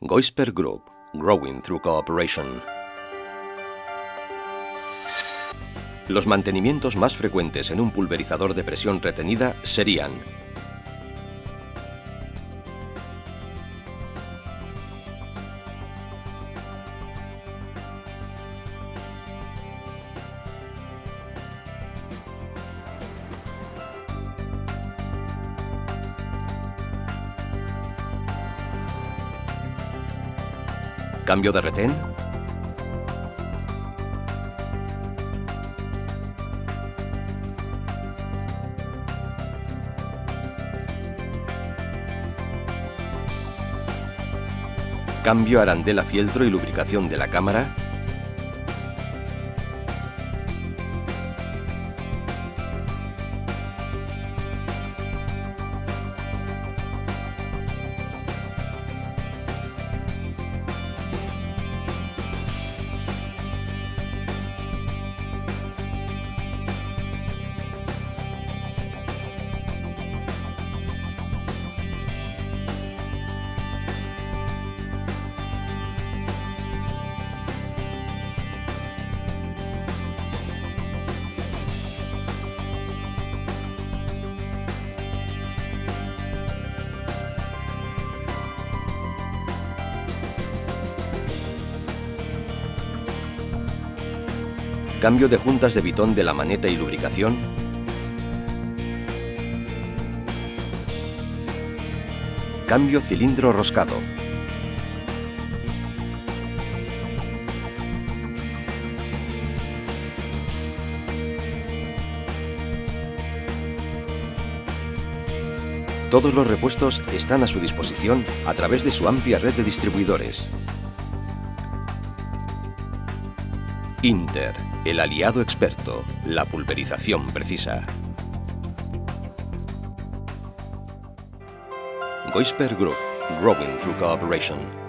Goisper Group, Growing Through Cooperation. Los mantenimientos más frecuentes en un pulverizador de presión retenida serían Cambio de retén. Cambio arandela fieltro y lubricación de la cámara. Cambio de juntas de bitón de la maneta y lubricación. Cambio cilindro roscado. Todos los repuestos están a su disposición a través de su amplia red de distribuidores. Inter, el aliado experto, la pulverización precisa. Goisper Group, Growing Through Cooperation.